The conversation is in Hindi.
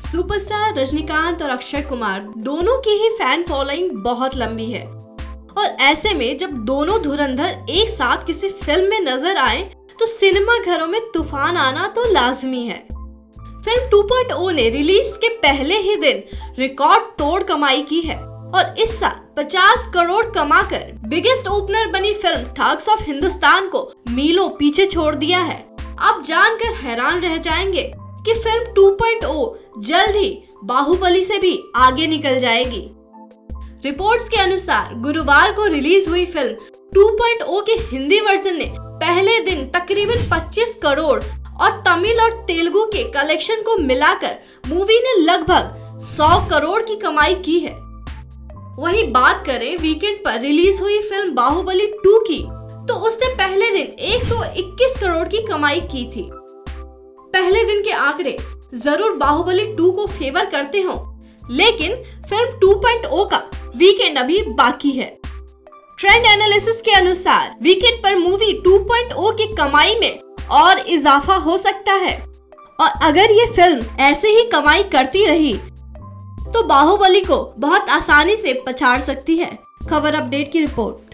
सुपरस्टार रजनीकांत और अक्षय कुमार दोनों की ही फ़ैन फॉलोइंग बहुत लंबी है। और ऐसे में जब दोनों धुरंधर एक साथ किसी फ़िल्म में नज़र आए तो सिनेमा घरों में तूफ़ान आना तो लाजमी है। फ़िल्म 2.0 ने रिलीज़ के पहले ही दिन रिकॉर्ड तोड़ कमाई की है और इस साल 50 करोड़ कमाकर बिगेस्ट ओपनर बनी फ़िल्म ठग्स ऑफ़ हिंदुस्तान को मीलों पीछे छोड़ दिया है। आप जानकर हैरान रह जाएँगे कि फ़िल्म 2.0 जल्द ही बाहुबली से भी आगे निकल जाएगी। रिपोर्ट्स के अनुसार गुरुवार को रिलीज़ हुई फ़िल्म 2.0 के हिंदी वर्जन ने पहले दिन तकरीबन 25 करोड़ और तमिल और तेलुगु के कलेक्शन को मिलाकर मूवी ने लगभग 100 करोड़ की कमाई की है। वहीं बात करें वीकेंड पर रिलीज़ हुई फ़िल्म बाहुबली 2 की तो उसने पहले दिन 121 करोड़ की कमाई की थी। पहले दिन के आंकड़े ज़रूर बाहुबली 2 को फेवर करते हो, लेकिन फ़िल्म 2.0 का वीकेंड अभी बाकी है। ट्रेंड एनालिसिस के अनुसार वीकेंड पर मूवी 2.0 की कमाई में और इजाफा हो सकता है। और अगर ये फ़िल्म ऐसे ही कमाई करती रही तो बाहुबली को बहुत आसानी से पछाड़ सकती है। खबर अपडेट की रिपोर्ट।